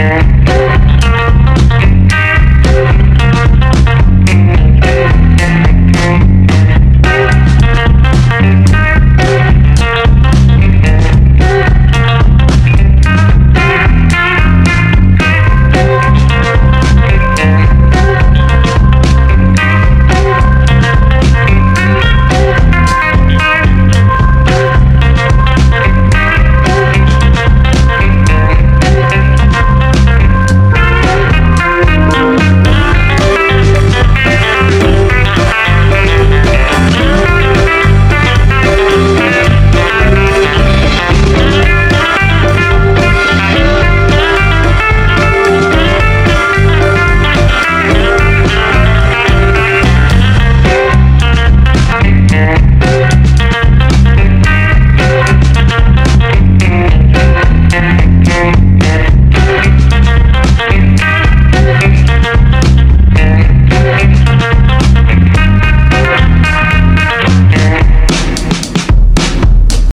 Yeah.